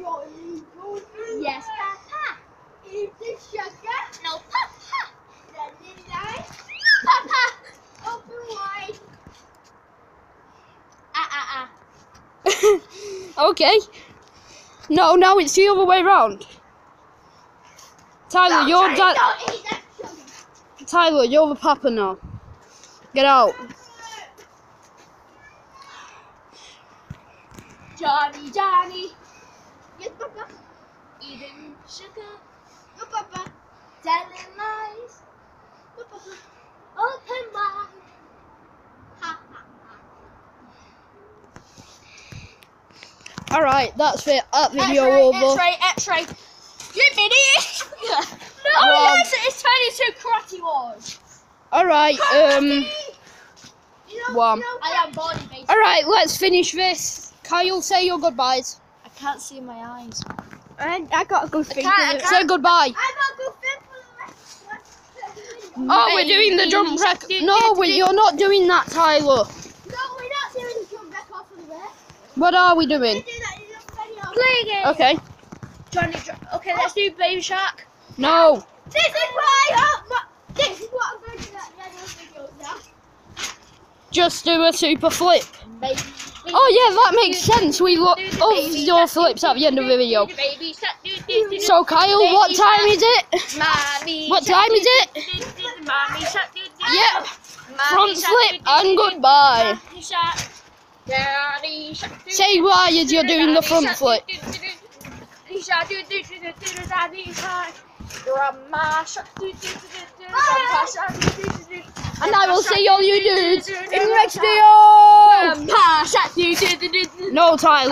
Jolly, jolly. Yes, Papa. Eat the sugar. No, Papa. Very nice. Papa. Open wide. Ah, ah, ah. okay. No, no, it's the other way round. Tyler, you're Don't dad. Don't eat that sugar. Tyler, you're the papa now. Get out. Johnny, Johnny. Yes, Papa. Eating sugar. No, Papa. Telling lies. No, Papa. Open wide. Ha, ha, ha. All right, that's it. That video X-ray, over. X-ray, X-ray. You idiot! no, Well- yes, it's turned into Karate Wars. All right. Um. You know, One. you know, I am body. All right, let's finish this. Kyle, say your goodbyes. I can't see my eyes. I, I gotta go speak can't- I can't- Say goodbye. I gotta go film for the rest rest of the video. Oh, we're doing the jump wreck. No, we, you're not doing that, Tyler. No, we're not doing the jump back off of the rest. What are we We doing? do that in the. Play again. Okay. Johnny, okay, let's do Baby Shark. No. This is why I, but this is what I'm going to do at the end of the video now. Just do a super flip. Baby. Oh yeah, that makes sense. We look of oh, your flips at the end of the video. So Kyle, what time is it? What time is it? Yep. Front flip and goodbye. Say why as you're doing the front flip. And I will see all you dudes in the next video. Do, do. No, Tyler.